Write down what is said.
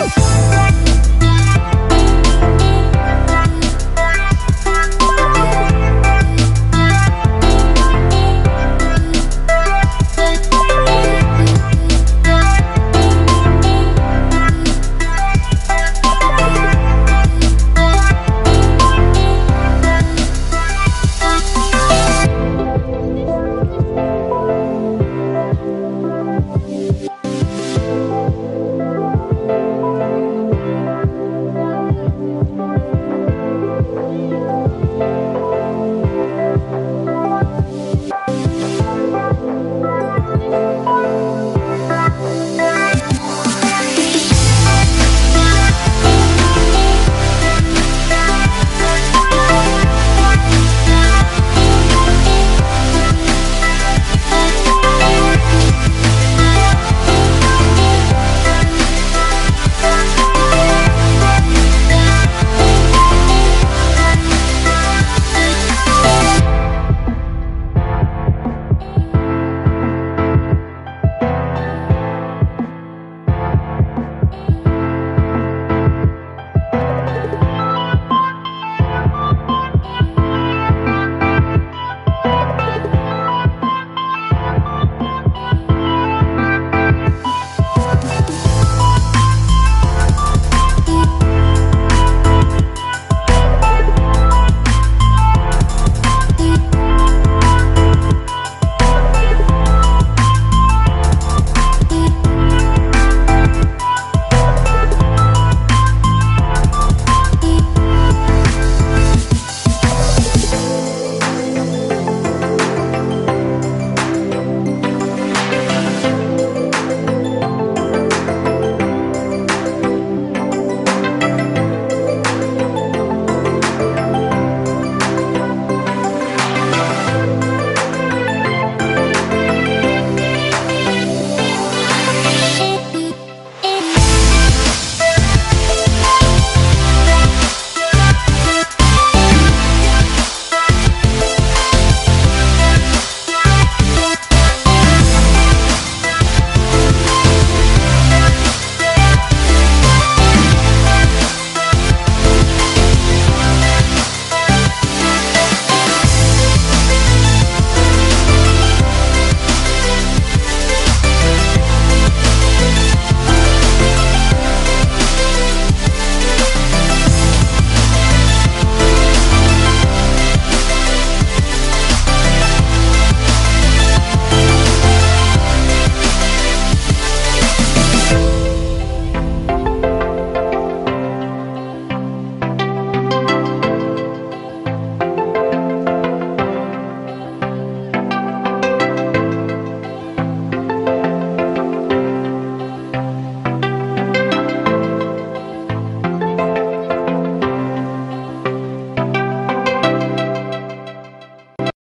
Woo!